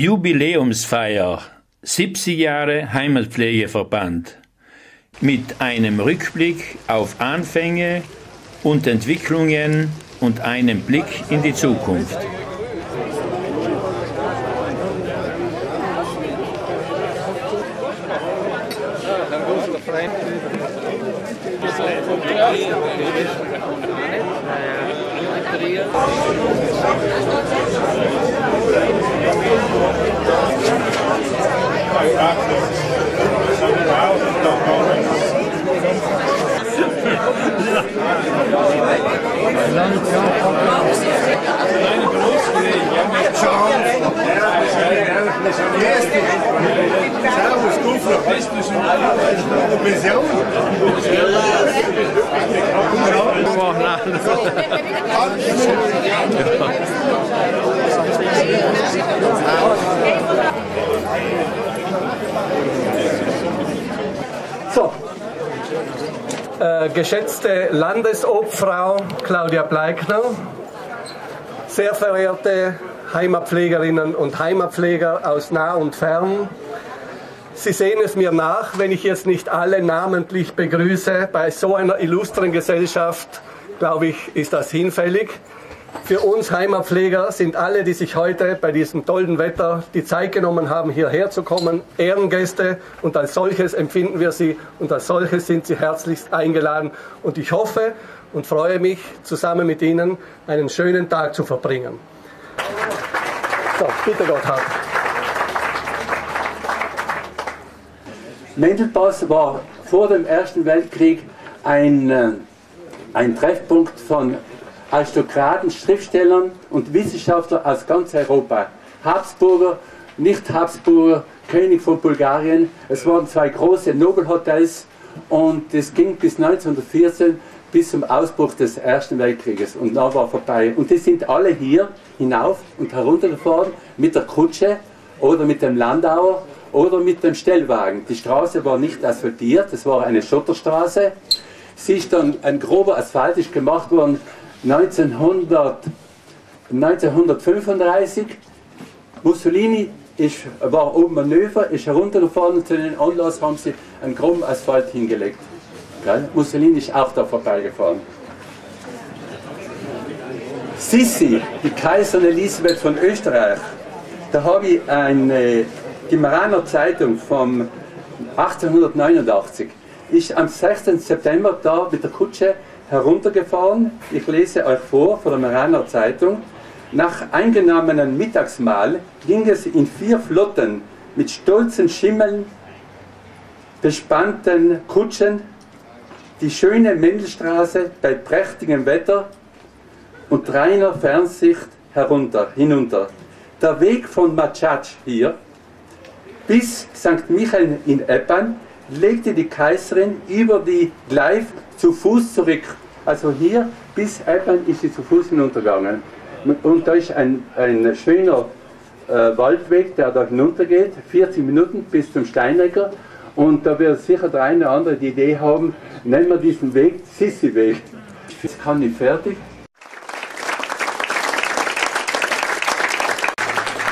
Jubiläumsfeier 70 Jahre Heimatpflegeverband mit einem Rückblick auf Anfänge und Entwicklungen und einem Blick in die Zukunft. Goedemorgen. So, äh, geschätzte Landesobfrau Claudia Bleikner, sehr verehrte Heimatpflegerinnen und Heimatpfleger aus nah und fern, Sie sehen es mir nach, wenn ich jetzt nicht alle namentlich begrüße. Bei so einer illustren Gesellschaft, glaube ich, ist das hinfällig. Für uns Heimatpfleger sind alle, die sich heute bei diesem tollen Wetter die Zeit genommen haben, hierher zu kommen, Ehrengäste und als solches empfinden wir sie und als solches sind sie herzlichst eingeladen. Und ich hoffe und freue mich, zusammen mit Ihnen einen schönen Tag zu verbringen. So, bitte Gotthard. Mendelpass war vor dem Ersten Weltkrieg ein, äh, ein Treffpunkt von Aristokraten, Schriftstellern und Wissenschaftlern aus ganz Europa. Habsburger, nicht Habsburger, König von Bulgarien. Es waren zwei große Nobelhotels und es ging bis 1914 bis zum Ausbruch des Ersten Weltkrieges und dann war vorbei. Und die sind alle hier hinauf und heruntergefahren mit der Kutsche oder mit dem Landauer oder mit dem Stellwagen. Die Straße war nicht asphaltiert, es war eine Schotterstraße. Sie ist dann ein grober Asphalt gemacht worden 1900, 1935. Mussolini ist, war oben Manöver, ist heruntergefahren und zu den Anlass haben sie einen groben Asphalt hingelegt. Gell? Mussolini ist auch da vorbeigefahren. Sissi, die Kaiserin Elisabeth von Österreich, da habe ich eine, die Maraner Zeitung vom 1889, ist am 16. September da mit der Kutsche heruntergefahren. Ich lese euch vor von der Maraner Zeitung. Nach eingenommenen Mittagsmahl ging es in vier Flotten mit stolzen Schimmeln, bespannten Kutschen die schöne Mendelstraße bei prächtigem Wetter und reiner Fernsicht herunter, hinunter. Der Weg von Machac hier bis St. Michael in Eppan legte die Kaiserin über die Gleif zu Fuß zurück. Also hier bis Eppan ist sie zu Fuß hinuntergegangen. Und da ist ein, ein schöner äh, Waldweg, der da hinuntergeht, 40 Minuten bis zum Steinecker. Und da wird sicher der eine oder andere die Idee haben, nennen wir diesen Weg Sissi-Weg. Jetzt kann ich fertig.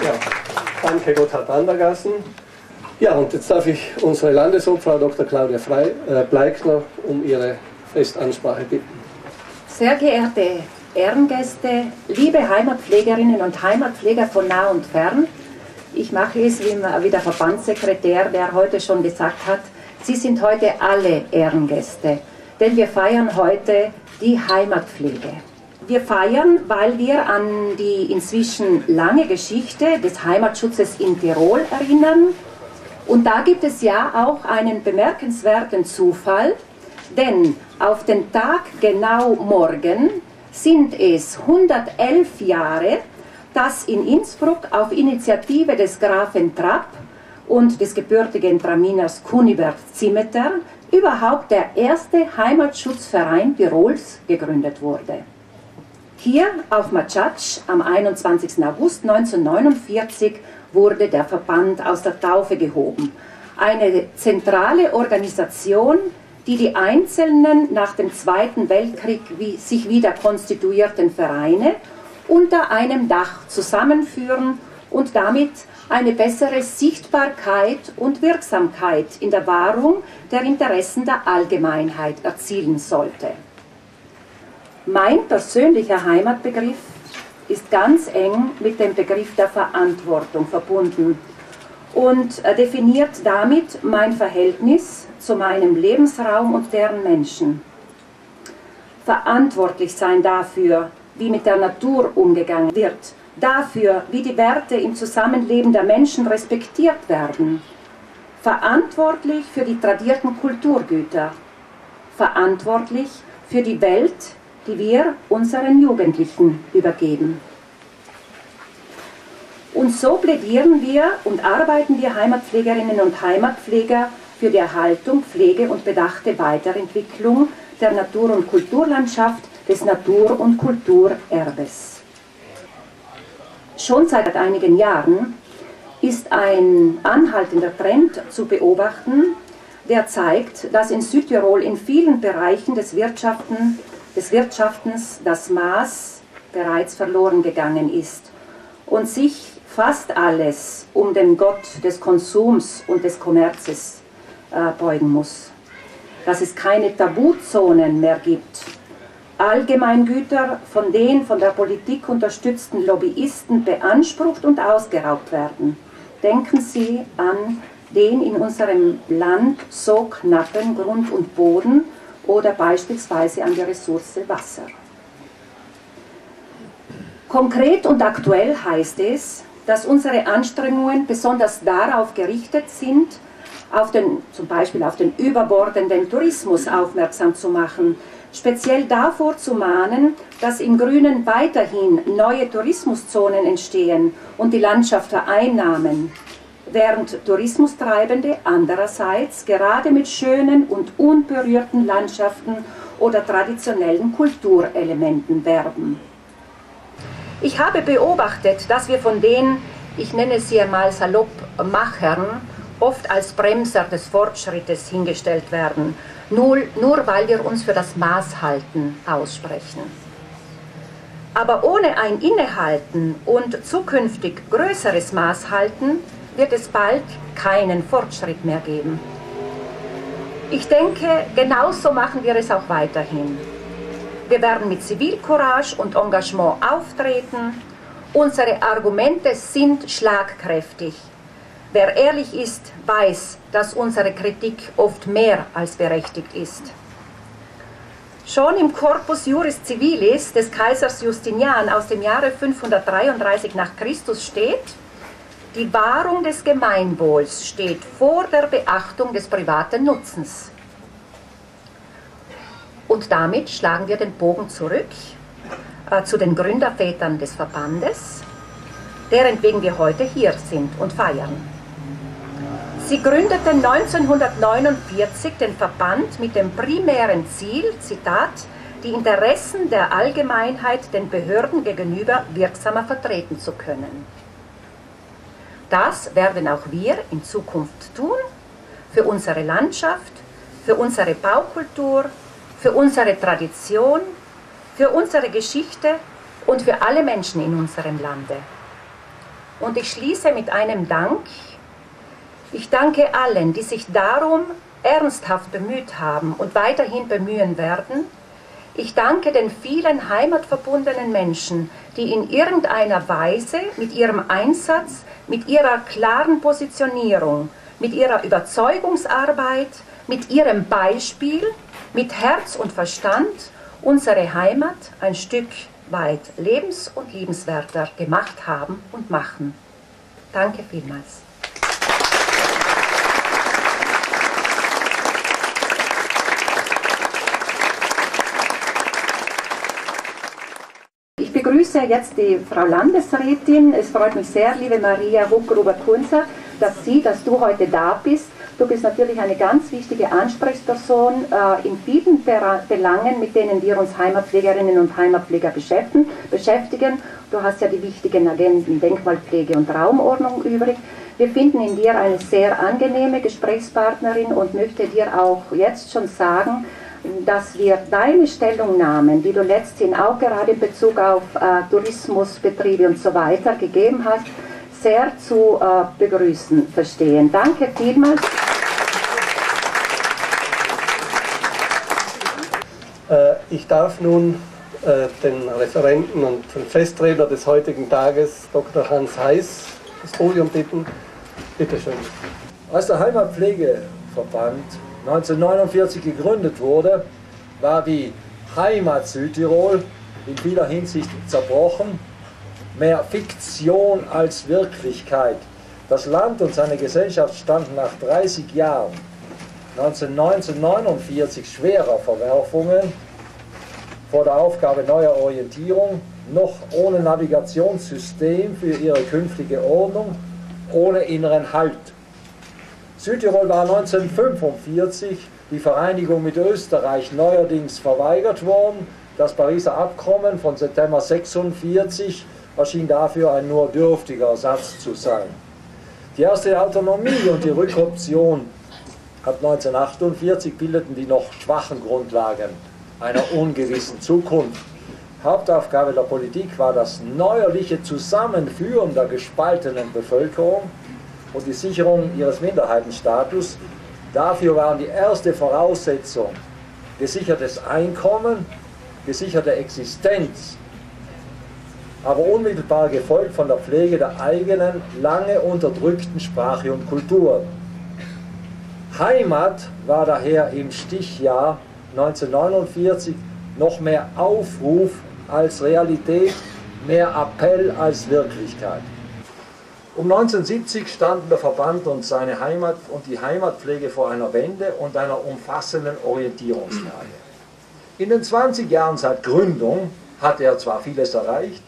Ja, danke Gotthard Andergassen. Ja, und jetzt darf ich unsere Landesobfrau Dr. Claudia Frei, äh, Bleikner um ihre Festansprache bitten. Sehr geehrte Ehrengäste, liebe Heimatpflegerinnen und Heimatpfleger von nah und fern, ich mache es wie der Verbandssekretär, der heute schon gesagt hat, Sie sind heute alle Ehrengäste, denn wir feiern heute die Heimatpflege. Wir feiern, weil wir an die inzwischen lange Geschichte des Heimatschutzes in Tirol erinnern. Und da gibt es ja auch einen bemerkenswerten Zufall, denn auf den Tag genau morgen sind es 111 Jahre, dass in Innsbruck auf Initiative des Grafen Trapp und des gebürtigen Traminers Kunibert Zimmeter überhaupt der erste Heimatschutzverein Tirols gegründet wurde. Hier auf Matschatsch am 21. August 1949 wurde der Verband aus der Taufe gehoben. Eine zentrale Organisation, die die einzelnen nach dem Zweiten Weltkrieg sich wieder konstituierten Vereine unter einem Dach zusammenführen und damit eine bessere Sichtbarkeit und Wirksamkeit in der Wahrung der Interessen der Allgemeinheit erzielen sollte. Mein persönlicher Heimatbegriff ist ganz eng mit dem Begriff der Verantwortung verbunden und definiert damit mein Verhältnis zu meinem Lebensraum und deren Menschen. Verantwortlich sein dafür, wie mit der Natur umgegangen wird, dafür, wie die Werte im Zusammenleben der Menschen respektiert werden, verantwortlich für die tradierten Kulturgüter, verantwortlich für die Welt, die wir unseren Jugendlichen übergeben. Und so plädieren wir und arbeiten wir Heimatpflegerinnen und Heimatpfleger für die Erhaltung, Pflege und bedachte Weiterentwicklung der Natur- und Kulturlandschaft des Natur- und Kulturerbes. Schon seit einigen Jahren ist ein anhaltender Trend zu beobachten, der zeigt, dass in Südtirol in vielen Bereichen des, Wirtschaften, des Wirtschaftens das Maß bereits verloren gegangen ist und sich fast alles um den Gott des Konsums und des Kommerzes äh, beugen muss. Dass es keine Tabuzonen mehr gibt. Allgemeingüter von den von der Politik unterstützten Lobbyisten beansprucht und ausgeraubt werden. Denken Sie an den in unserem Land so knappen Grund und Boden oder beispielsweise an die Ressource Wasser. Konkret und aktuell heißt es, dass unsere Anstrengungen besonders darauf gerichtet sind, auf den, zum Beispiel auf den überbordenden Tourismus aufmerksam zu machen, speziell davor zu mahnen, dass im Grünen weiterhin neue Tourismuszonen entstehen und die Landschaft vereinnahmen, während Tourismustreibende andererseits gerade mit schönen und unberührten Landschaften oder traditionellen Kulturelementen werben. Ich habe beobachtet, dass wir von den, ich nenne sie einmal salopp, Machern oft als Bremser des Fortschrittes hingestellt werden, nur, nur weil wir uns für das Maßhalten aussprechen. Aber ohne ein Innehalten und zukünftig größeres Maßhalten wird es bald keinen Fortschritt mehr geben. Ich denke, genauso machen wir es auch weiterhin. Wir werden mit Zivilcourage und Engagement auftreten. Unsere Argumente sind schlagkräftig. Wer ehrlich ist, weiß, dass unsere Kritik oft mehr als berechtigt ist. Schon im Corpus Juris Civilis des Kaisers Justinian aus dem Jahre 533 nach Christus steht, die Wahrung des Gemeinwohls steht vor der Beachtung des privaten Nutzens. Und damit schlagen wir den Bogen zurück äh, zu den Gründervätern des Verbandes, deren wegen wir heute hier sind und feiern. Sie gründete 1949 den Verband mit dem primären Ziel, Zitat, die Interessen der Allgemeinheit den Behörden gegenüber wirksamer vertreten zu können. Das werden auch wir in Zukunft tun, für unsere Landschaft, für unsere Baukultur, für unsere Tradition, für unsere Geschichte und für alle Menschen in unserem Lande. Und ich schließe mit einem Dank ich danke allen, die sich darum ernsthaft bemüht haben und weiterhin bemühen werden. Ich danke den vielen heimatverbundenen Menschen, die in irgendeiner Weise mit ihrem Einsatz, mit ihrer klaren Positionierung, mit ihrer Überzeugungsarbeit, mit ihrem Beispiel, mit Herz und Verstand unsere Heimat ein Stück weit lebens- und liebenswerter gemacht haben und machen. Danke vielmals. Begrüße jetzt die Frau Landesrätin. Es freut mich sehr, liebe Maria Ruckgruber-Kunzer, dass Sie, dass du heute da bist. Du bist natürlich eine ganz wichtige Ansprechperson äh, in vielen Belangen, mit denen wir uns Heimatpflegerinnen und Heimatpfleger beschäftigen. beschäftigen. Du hast ja die wichtigen Agenten Denkmalpflege und Raumordnung übrig. Wir finden in dir eine sehr angenehme Gesprächspartnerin und möchte dir auch jetzt schon sagen, dass wir deine Stellungnahmen, die du letzthin auch gerade in Bezug auf äh, Tourismusbetriebe und so weiter gegeben hast, sehr zu äh, begrüßen verstehen. Danke vielmals. Äh, ich darf nun äh, den Referenten und den Festredner des heutigen Tages, Dr. Hans Heiß, das Podium bitten. Bitte schön. Als der Heimatpflegeverband 1949 gegründet wurde, war die Heimat Südtirol in vieler Hinsicht zerbrochen, mehr Fiktion als Wirklichkeit. Das Land und seine Gesellschaft standen nach 30 Jahren 1949 schwerer Verwerfungen vor der Aufgabe neuer Orientierung, noch ohne Navigationssystem für ihre künftige Ordnung, ohne inneren Halt. Südtirol war 1945 die Vereinigung mit Österreich neuerdings verweigert worden. Das Pariser Abkommen von September 1946 erschien dafür ein nur dürftiger Ersatz zu sein. Die erste Autonomie und die Rückoption ab 1948 bildeten die noch schwachen Grundlagen einer ungewissen Zukunft. Hauptaufgabe der Politik war das neuerliche Zusammenführen der gespaltenen Bevölkerung und die Sicherung ihres Minderheitenstatus. Dafür waren die erste Voraussetzung gesichertes Einkommen, gesicherte Existenz, aber unmittelbar gefolgt von der Pflege der eigenen, lange unterdrückten Sprache und Kultur. Heimat war daher im Stichjahr 1949 noch mehr Aufruf als Realität, mehr Appell als Wirklichkeit. Um 1970 standen der Verband und seine Heimat und die Heimatpflege vor einer Wende und einer umfassenden Orientierungsfrage. In den 20 Jahren seit Gründung hatte er zwar vieles erreicht,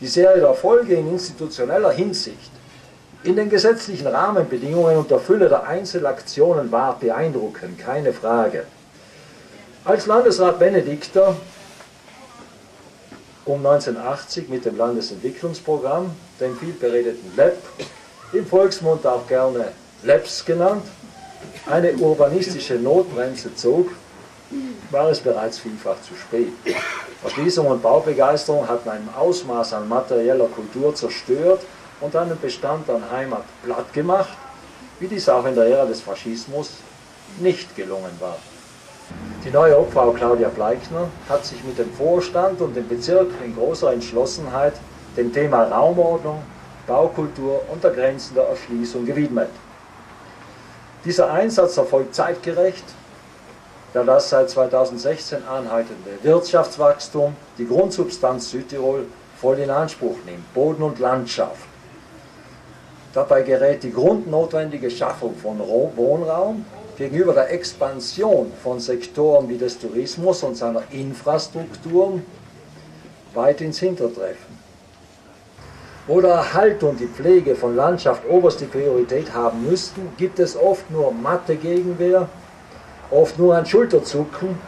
die Serie der Erfolge in institutioneller Hinsicht, in den gesetzlichen Rahmenbedingungen und der Fülle der Einzelaktionen war beeindruckend, keine Frage. Als Landesrat Benedikter um 1980 mit dem Landesentwicklungsprogramm, dem vielberedeten LEP, im Volksmund auch gerne LEPS genannt, eine urbanistische Notbremse zog, war es bereits vielfach zu spät. Erschließung und Baubegeisterung hatten ein Ausmaß an materieller Kultur zerstört und einen Bestand an Heimat platt gemacht, wie dies auch in der Ära des Faschismus nicht gelungen war. Die neue Obfrau Claudia Bleichner hat sich mit dem Vorstand und dem Bezirk in großer Entschlossenheit dem Thema Raumordnung, Baukultur und der Grenzen der Erschließung gewidmet. Dieser Einsatz erfolgt zeitgerecht, da das seit 2016 anhaltende Wirtschaftswachstum die Grundsubstanz Südtirol voll in Anspruch nimmt, Boden und Landschaft. Dabei gerät die grundnotwendige Schaffung von Wohnraum gegenüber der Expansion von Sektoren wie des Tourismus und seiner Infrastrukturen weit ins Hintertreffen. Wo der Erhalt und die Pflege von Landschaft oberste Priorität haben müssten, gibt es oft nur matte Gegenwehr, oft nur ein Schulterzucken.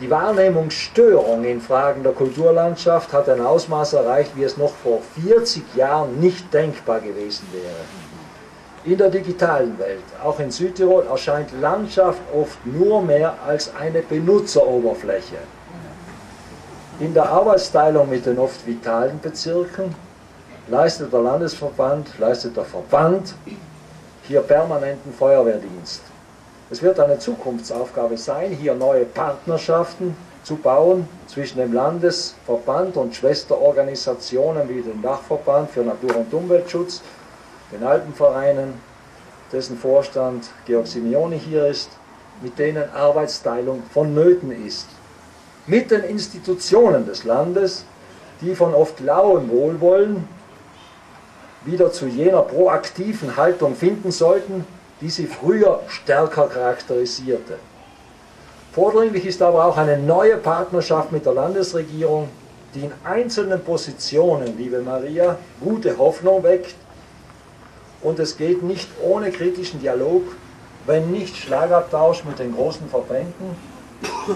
Die Wahrnehmungsstörung in Fragen der Kulturlandschaft hat ein Ausmaß erreicht, wie es noch vor 40 Jahren nicht denkbar gewesen wäre. In der digitalen Welt, auch in Südtirol, erscheint Landschaft oft nur mehr als eine Benutzeroberfläche. In der Arbeitsteilung mit den oft vitalen Bezirken leistet der Landesverband, leistet der Verband hier permanenten Feuerwehrdienst. Es wird eine Zukunftsaufgabe sein, hier neue Partnerschaften zu bauen zwischen dem Landesverband und Schwesterorganisationen wie dem Dachverband für Natur- und Umweltschutz den Alpenvereinen, dessen Vorstand Georg Simeoni hier ist, mit denen Arbeitsteilung vonnöten ist. Mit den Institutionen des Landes, die von oft lauem Wohlwollen wieder zu jener proaktiven Haltung finden sollten, die sie früher stärker charakterisierte. Vordringlich ist aber auch eine neue Partnerschaft mit der Landesregierung, die in einzelnen Positionen, liebe Maria, gute Hoffnung weckt und es geht nicht ohne kritischen Dialog, wenn nicht Schlagabtausch mit den großen Verbänden,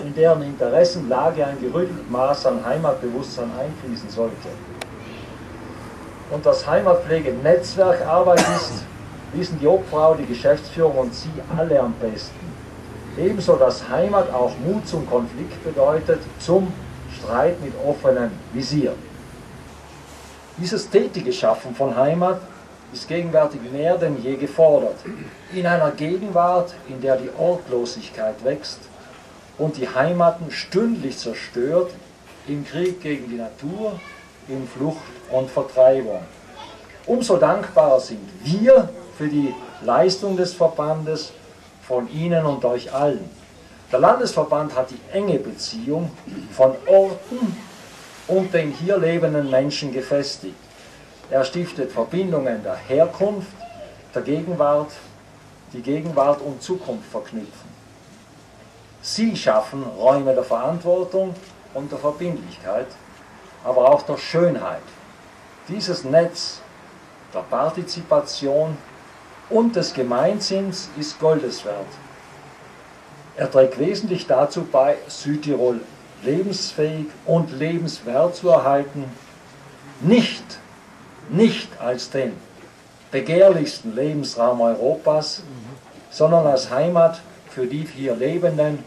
in deren Interessenlage ein gerüttelt Maß an Heimatbewusstsein einfließen sollte. Und das Heimatpflegenetzwerk Arbeit ist, wissen die Obfrau, die Geschäftsführung und Sie alle am besten. Ebenso, dass Heimat auch Mut zum Konflikt bedeutet, zum Streit mit offenem Visier. Dieses tätige Schaffen von Heimat ist gegenwärtig mehr denn je gefordert. In einer Gegenwart, in der die Ortlosigkeit wächst und die Heimaten stündlich zerstört, im Krieg gegen die Natur, in Flucht und Vertreibung. Umso dankbarer sind wir für die Leistung des Verbandes von Ihnen und euch allen. Der Landesverband hat die enge Beziehung von Orten und den hier lebenden Menschen gefestigt. Er stiftet Verbindungen der Herkunft, der Gegenwart, die Gegenwart und Zukunft verknüpfen. Sie schaffen Räume der Verantwortung und der Verbindlichkeit, aber auch der Schönheit. Dieses Netz der Partizipation und des Gemeinsinns ist Goldes wert. Er trägt wesentlich dazu bei, Südtirol lebensfähig und lebenswert zu erhalten, nicht nicht als den begehrlichsten Lebensraum Europas, sondern als Heimat für die hier Lebenden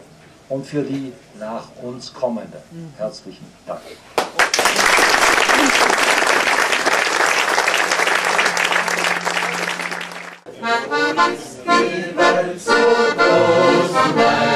und für die nach uns Kommenden. Herzlichen Dank. Die Welt so groß,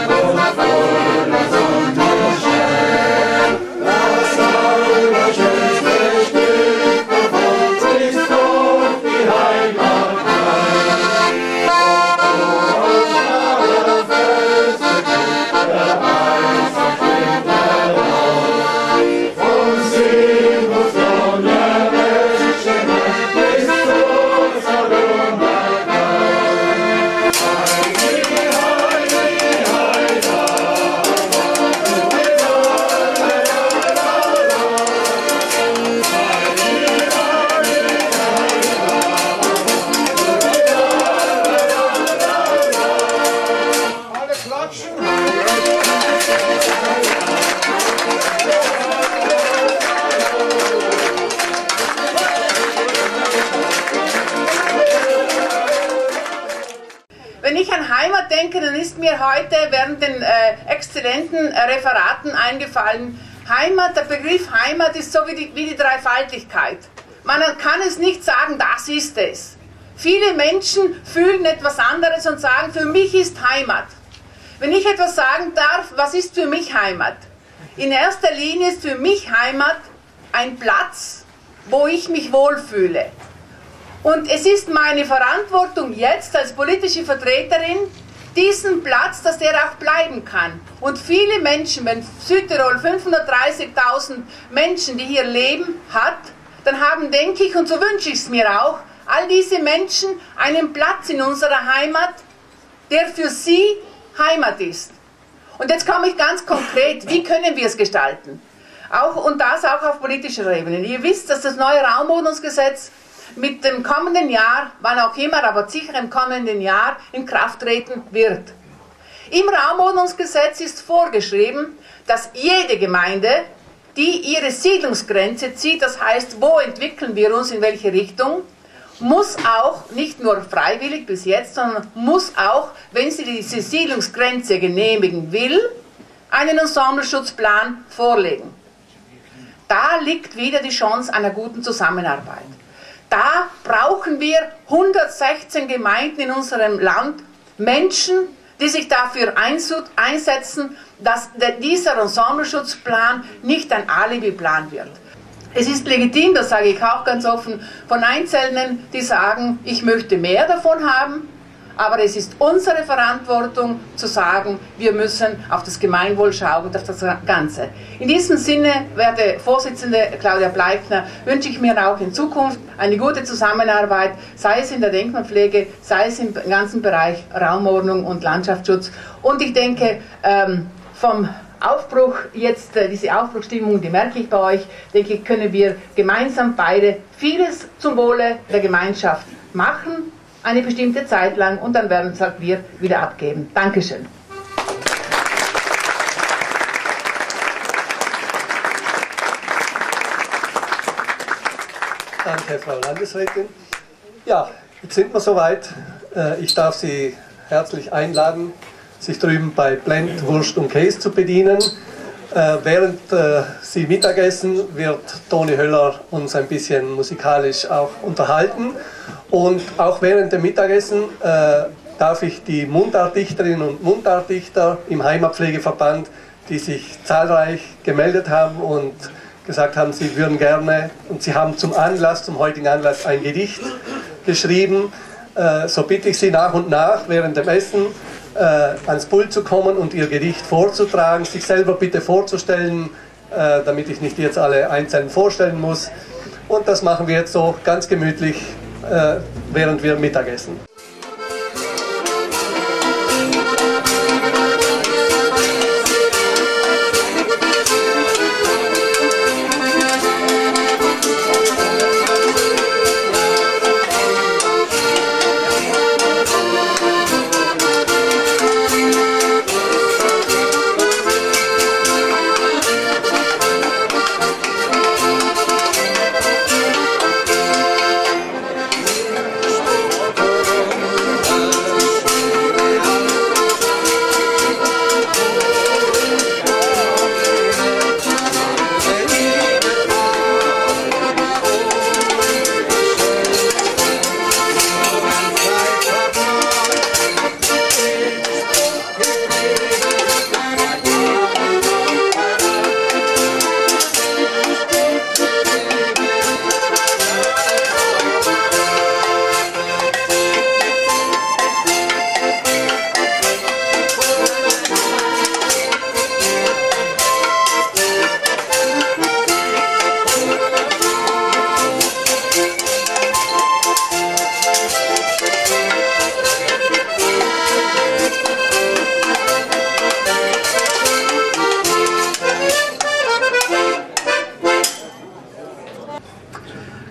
heute während den äh, exzellenten äh, Referaten eingefallen. Heimat, der Begriff Heimat ist so wie die, wie die Dreifaltigkeit. Man kann es nicht sagen, das ist es. Viele Menschen fühlen etwas anderes und sagen, für mich ist Heimat. Wenn ich etwas sagen darf, was ist für mich Heimat? In erster Linie ist für mich Heimat ein Platz, wo ich mich wohlfühle. Und es ist meine Verantwortung jetzt als politische Vertreterin, diesen Platz, dass der auch bleiben kann. Und viele Menschen, wenn Südtirol 530.000 Menschen, die hier leben, hat, dann haben, denke ich, und so wünsche ich es mir auch, all diese Menschen einen Platz in unserer Heimat, der für sie Heimat ist. Und jetzt komme ich ganz konkret, wie können wir es gestalten? Auch, und das auch auf politischer Ebene. Ihr wisst, dass das neue Raumordnungsgesetz mit dem kommenden Jahr, wann auch immer, aber sicher im kommenden Jahr in Kraft treten wird. Im Raumordnungsgesetz ist vorgeschrieben, dass jede Gemeinde, die ihre Siedlungsgrenze zieht, das heißt, wo entwickeln wir uns in welche Richtung, muss auch nicht nur freiwillig bis jetzt, sondern muss auch, wenn sie diese Siedlungsgrenze genehmigen will, einen Ensembleschutzplan vorlegen. Da liegt wieder die Chance einer guten Zusammenarbeit. Da brauchen wir 116 Gemeinden in unserem Land, Menschen, die sich dafür einsetzen, dass dieser Ensembleschutzplan nicht ein Alibi-Plan wird. Es ist legitim, das sage ich auch ganz offen, von Einzelnen, die sagen, ich möchte mehr davon haben, aber es ist unsere Verantwortung zu sagen, wir müssen auf das Gemeinwohl schauen und auf das Ganze. In diesem Sinne, werte Vorsitzende Claudia Bleikner, wünsche ich mir auch in Zukunft eine gute Zusammenarbeit, sei es in der Denkmalpflege, sei es im ganzen Bereich Raumordnung und Landschaftsschutz. Und ich denke, ähm, vom Aufbruch, jetzt äh, diese Aufbruchstimmung, die merke ich bei euch, denke ich, können wir gemeinsam beide vieles zum Wohle der Gemeinschaft machen eine bestimmte Zeit lang und dann werden es wir wieder abgeben. Dankeschön. Danke, Frau Landesrätin. Ja, jetzt sind wir soweit. Äh, ich darf Sie herzlich einladen, sich drüben bei Blend, Wurst und Käse zu bedienen. Äh, während äh, Sie Mittagessen wird Toni Höller uns ein bisschen musikalisch auch unterhalten. Und auch während dem Mittagessen äh, darf ich die Mundartdichterinnen und Mundartdichter im Heimatpflegeverband, die sich zahlreich gemeldet haben und gesagt haben, sie würden gerne und sie haben zum Anlass, zum heutigen Anlass ein Gedicht geschrieben. Äh, so bitte ich Sie nach und nach während dem Essen äh, ans Pult zu kommen und Ihr Gedicht vorzutragen, sich selber bitte vorzustellen, äh, damit ich nicht jetzt alle einzeln vorstellen muss. Und das machen wir jetzt so ganz gemütlich, während wir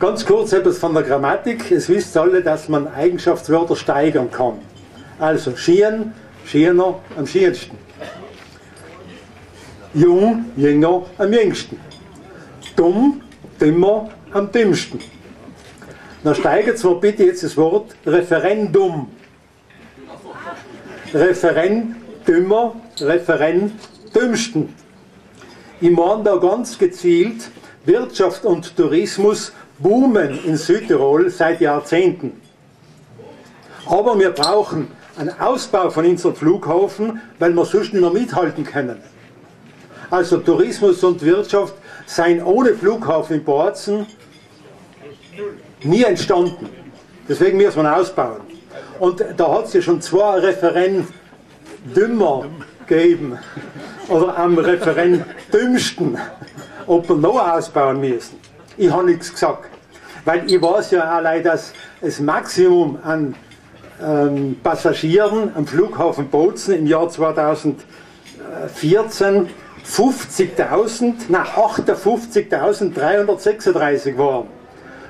Mittagessen. kurz etwas von der Grammatik. Es wisst alle, dass man Eigenschaftswörter steigern kann. Also Schien, Schiener am schiensten. Jung, jünger am jüngsten. Dumm, dümmer am dümmsten. Dann steigert zwar bitte jetzt das Wort Referendum. Referent, dümmer, Referent, dümmsten. Ich meine da ganz gezielt Wirtschaft und Tourismus boomen in Südtirol seit Jahrzehnten. Aber wir brauchen einen Ausbau von unserem Flughafen, weil wir sonst nicht mehr mithalten können. Also Tourismus und Wirtschaft seien ohne Flughafen in Borzen nie entstanden. Deswegen müssen wir ihn ausbauen. Und da hat es ja schon zwei Referendümer gegeben. Oder am Referendümsten, ob wir noch ausbauen müssen. Ich habe nichts gesagt. Weil ich weiß ja allein, dass das Maximum an ähm, Passagieren am Flughafen Bozen im Jahr 2014 50.000, nein 58.336 waren.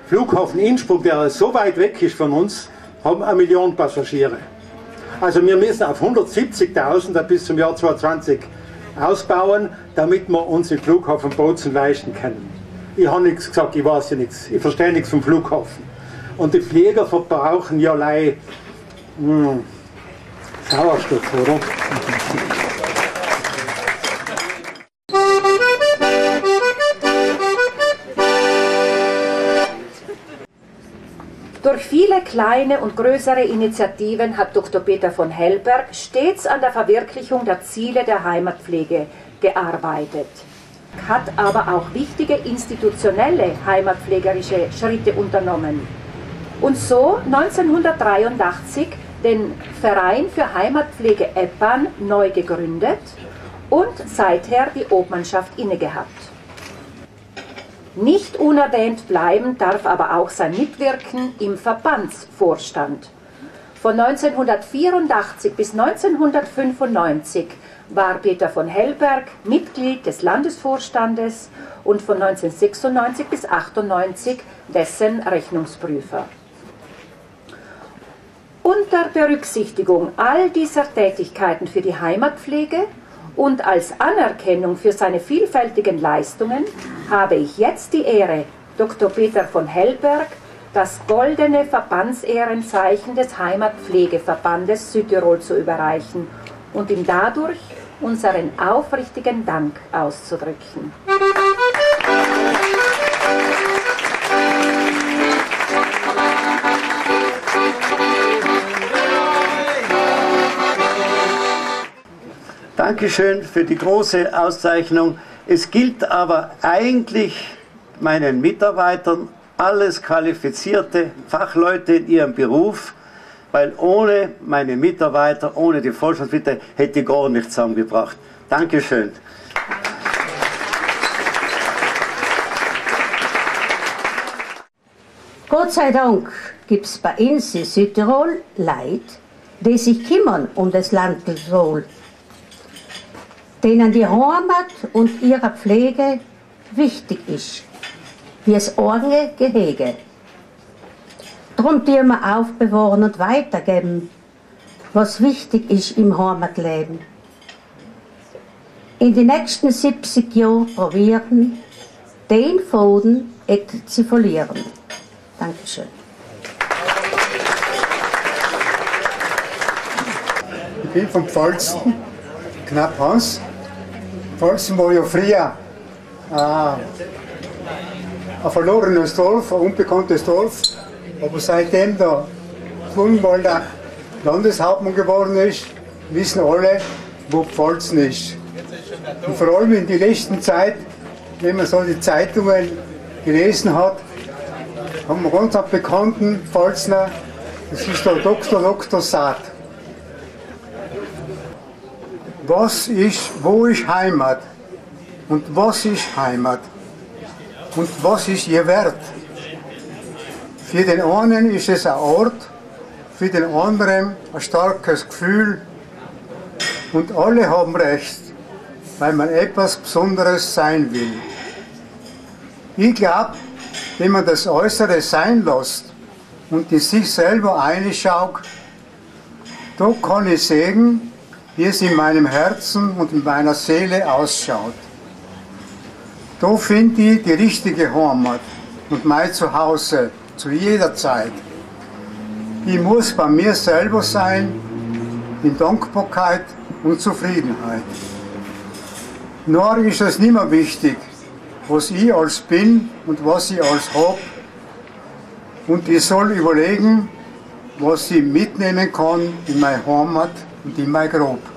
Flughafen Innsbruck, der so weit weg ist von uns, haben eine Million Passagiere. Also wir müssen auf 170.000 bis zum Jahr 2020 ausbauen, damit wir uns den Flughafen Bozen leisten können ich habe nichts gesagt, ich weiß ja nichts, ich verstehe nichts vom Flughafen. Und die Flieger verbrauchen ja lei hm, Sauerstoff, oder? Durch viele kleine und größere Initiativen hat Dr. Peter von Hellberg stets an der Verwirklichung der Ziele der Heimatpflege gearbeitet hat aber auch wichtige institutionelle heimatpflegerische Schritte unternommen. Und so 1983 den Verein für Heimatpflege Eppan neu gegründet und seither die Obmannschaft innegehabt. Nicht unerwähnt bleiben darf aber auch sein Mitwirken im Verbandsvorstand. Von 1984 bis 1995 war Peter von Hellberg Mitglied des Landesvorstandes und von 1996 bis 1998 dessen Rechnungsprüfer. Unter Berücksichtigung all dieser Tätigkeiten für die Heimatpflege und als Anerkennung für seine vielfältigen Leistungen habe ich jetzt die Ehre, Dr. Peter von Hellberg das goldene Verbandsehrenzeichen des Heimatpflegeverbandes Südtirol zu überreichen und ihm dadurch unseren aufrichtigen Dank auszudrücken. Dankeschön für die große Auszeichnung. Es gilt aber eigentlich meinen Mitarbeitern alles qualifizierte Fachleute in ihrem Beruf, weil ohne meine Mitarbeiter, ohne die Forschungsmittel hätte ich gar nichts zusammengebracht. Dankeschön. Gott sei Dank gibt es bei uns in Südtirol Leute, die sich kümmern um das Landwohl, denen die Heimat und ihre Pflege wichtig ist, wie das eigene Gehege. Darum tun wir aufbewahren und weitergeben, was wichtig ist im Heimatleben. In den nächsten 70 Jahren probieren, den Faden zu verlieren. Dankeschön. Ich bin von Pfalzen, knapp Hans. Pfalzen war ja früher äh, ein verlorenes Dorf, ein unbekanntes Dorf. Aber seitdem der Fulgenwalder Landeshauptmann geworden ist, wissen alle, wo Pfalzen ist. Und vor allem in der letzten Zeit, wenn man so die Zeitungen gelesen hat, haben wir ganz einen bekannten Pfalzner, das ist der Dr. Dr. Saat. Was ist, wo ist Heimat? Und was ist Heimat? Und was ist ihr Wert? Für den einen ist es ein Ort, für den anderen ein starkes Gefühl und alle haben Recht, weil man etwas Besonderes sein will. Ich glaube, wenn man das Äußere sein lässt und in sich selber einschaut, da kann ich sehen, wie es in meinem Herzen und in meiner Seele ausschaut. Da finde ich die richtige Heimat und mein Zuhause zu jeder Zeit. Ich muss bei mir selber sein, in Dankbarkeit und Zufriedenheit. Nur ist es nicht mehr wichtig, was ich als bin und was ich als hab. Und ich soll überlegen, was ich mitnehmen kann in meine Heimat und in mein Grab.